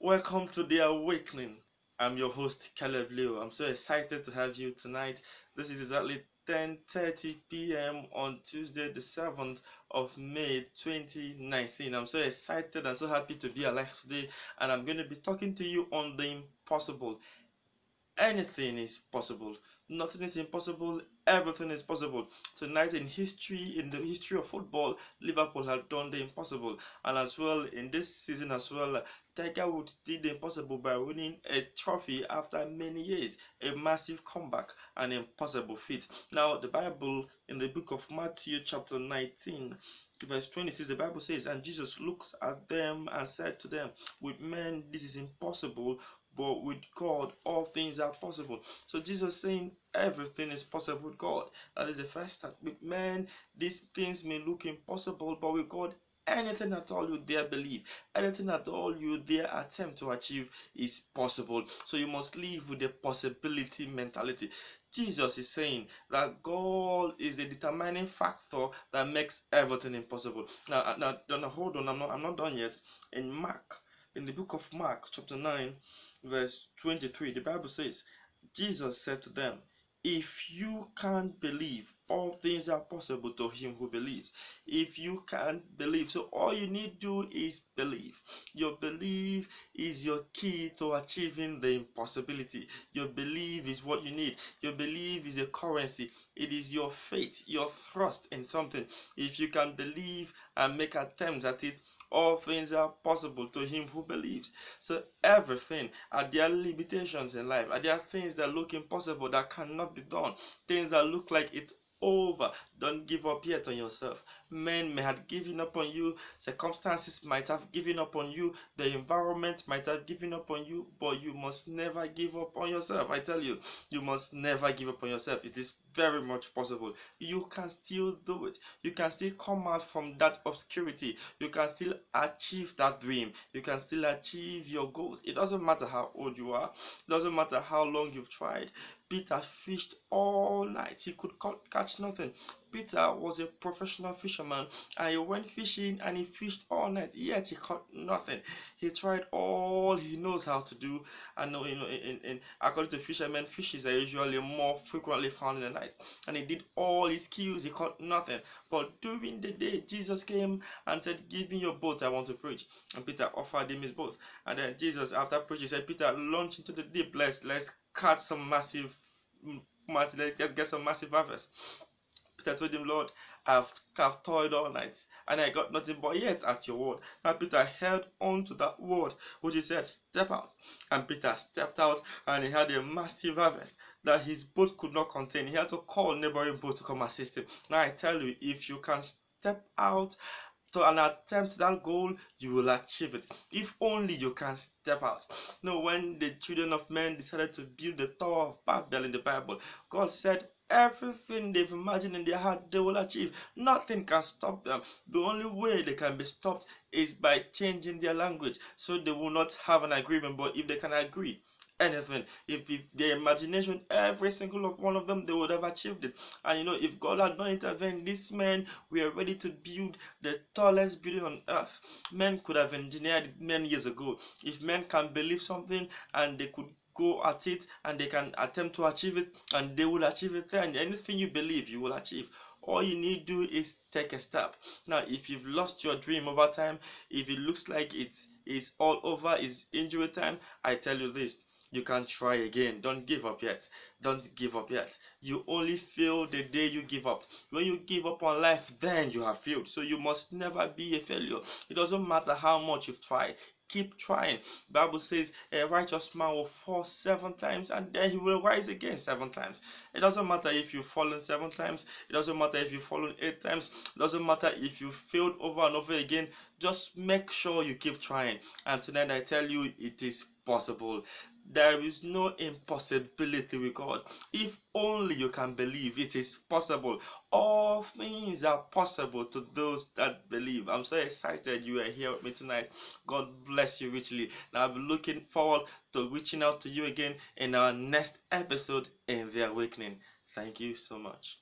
Welcome to the awakening. I'm your host Caleb Leo. I'm so excited to have you tonight. This is exactly 10:30 p.m. on Tuesday, the 7th of May 2019. I'm so excited and so happy to be alive today, and I'm going to be talking to you on the impossible. Anything is possible. Nothing is impossible. Everything is possible. Tonight in history, in the history of football, Liverpool have done the impossible, and as well in this season as well, Tiger Woods did the impossible by winning a trophy after many years, a massive comeback, an impossible feat. Now the Bible in the book of Matthew chapter 19 verse 26 the bible says and jesus looked at them and said to them with men this is impossible but with God, all things are possible. So Jesus saying everything is possible with God. That is the first step. With men, these things may look impossible, but with God, anything at all you dare believe, anything at all you dare attempt to achieve is possible. So you must live with the possibility mentality. Jesus is saying that God is the determining factor that makes everything impossible. Now, uh, now, now hold on, I'm not, I'm not done yet. In Mark, in the book of Mark, chapter 9, verse 23, the Bible says, Jesus said to them, If you can't believe, all things are possible to him who believes. If you can't believe, so all you need to do is believe. Your belief is your key to achieving the impossibility. Your belief is what you need. Your belief is a currency. It is your faith, your trust in something. If you can believe and make attempts at it, all things are possible to him who believes. So everything are there limitations in life? Are there things that look impossible that cannot be done? Things that look like it's over. Don't give up yet on yourself. Men may have given up on you, circumstances might have given up on you, the environment might have given up on you, but you must never give up on yourself. I tell you, you must never give up on yourself. It is very much possible. You can still do it. You can still come out from that obscurity. You can still achieve that dream. You can still achieve your goals. It doesn't matter how old you are, it doesn't matter how long you've tried. Peter fished all night. He could catch nothing. Peter was a professional fisherman and he went fishing and he fished all night, yet he caught nothing. He tried all he knows how to do. And you know, in, in, according to fishermen, fishes are usually more frequently found in the night. And he did all his skills, he caught nothing. But during the day, Jesus came and said, Give me your boat, I want to preach. And Peter offered him his boat. And then Jesus, after preaching, said, Peter, launch into the deep, let's let's catch some massive mm, let's get some massive harvest. Peter told him, Lord, I've, I've toiled all night and I got nothing but yet at your word. Now Peter held on to that word which he said, Step out. And Peter stepped out and he had a massive harvest that his boat could not contain. He had to call neighboring boat to come assist him. Now I tell you, if you can step out to an attempt that goal, you will achieve it. If only you can step out. No, when the children of men decided to build the Tower of Babel in the Bible, God said, Everything they've imagined in their heart, they will achieve. Nothing can stop them. The only way they can be stopped is by changing their language. So they will not have an agreement. But if they can agree, anything, if, if their imagination, every single one of them, they would have achieved it. And you know, if God had not intervened, these men were ready to build the tallest building on earth. Men could have engineered many years ago. If men can believe something and they could go at it and they can attempt to achieve it and they will achieve it and anything you believe you will achieve. All you need to do is take a step. Now if you've lost your dream over time if it looks like it's it's all over it's injury time i tell you this you can try again. Don't give up yet. Don't give up yet. You only fail the day you give up. When you give up on life then you have failed. So you must never be a failure. It doesn't matter how much you've tried. Keep trying. Bible says a righteous man will fall seven times and then he will rise again seven times. It doesn't matter if you've fallen seven times. It doesn't matter if you've fallen eight times. It doesn't matter if you failed over and over again. Just make sure you keep trying. And tonight i tell you it is possible there is no impossibility with God. If only you can believe it is possible. All things are possible to those that believe. I'm so excited you are here with me tonight. God bless you richly. Now I'm looking forward to reaching out to you again in our next episode in the awakening. Thank you so much.